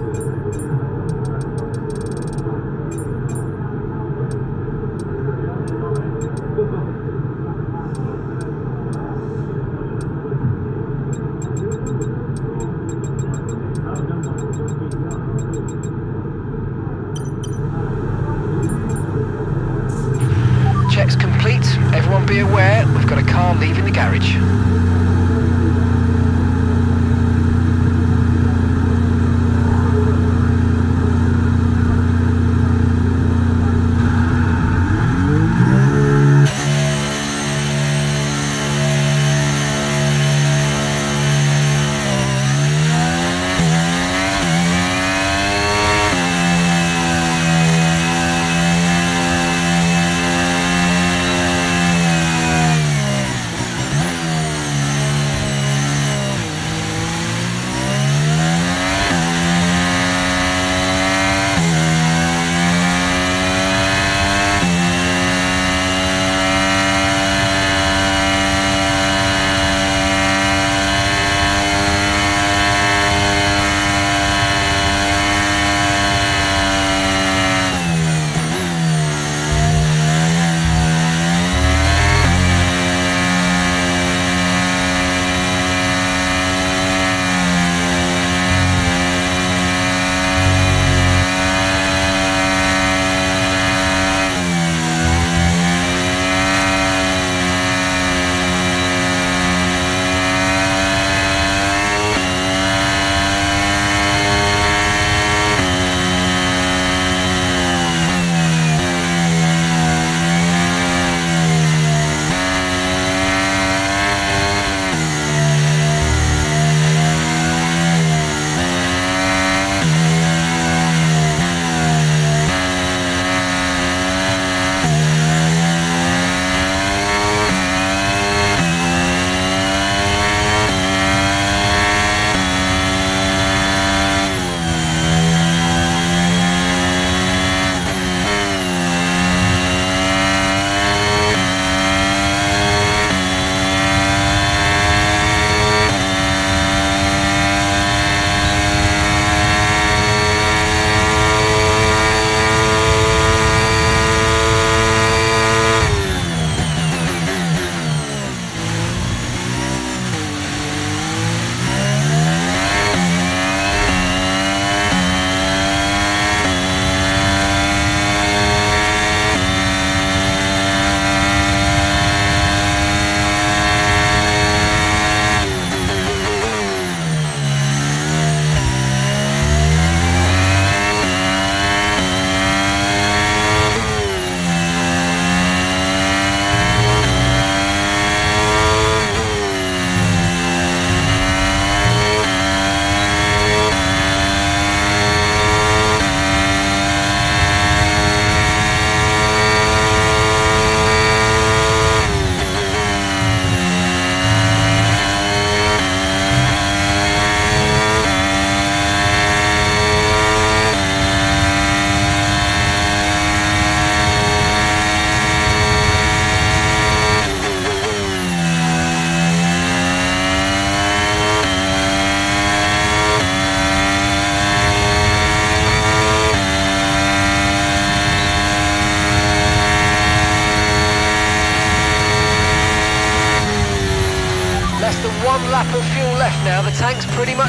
うん。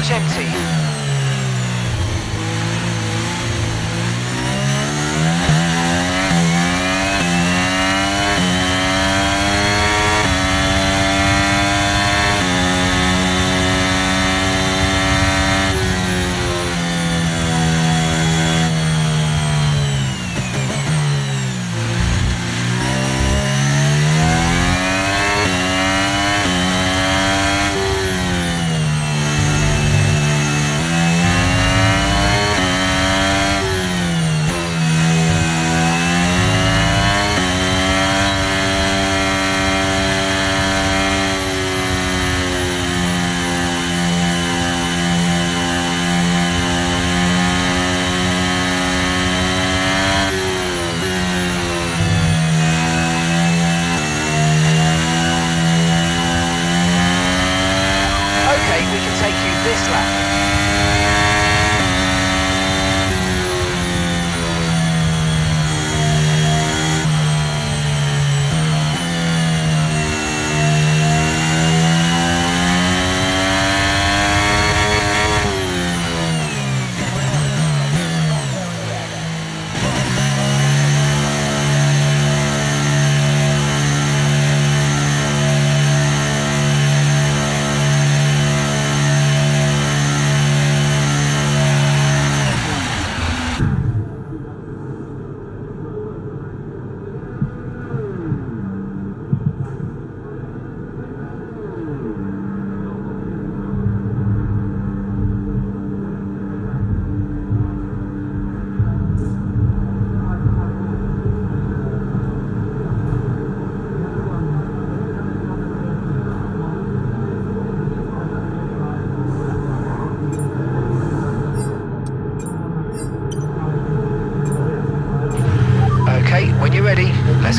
Tank's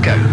Glasgow.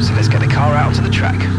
so let's get the car out to the track.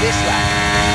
This lap.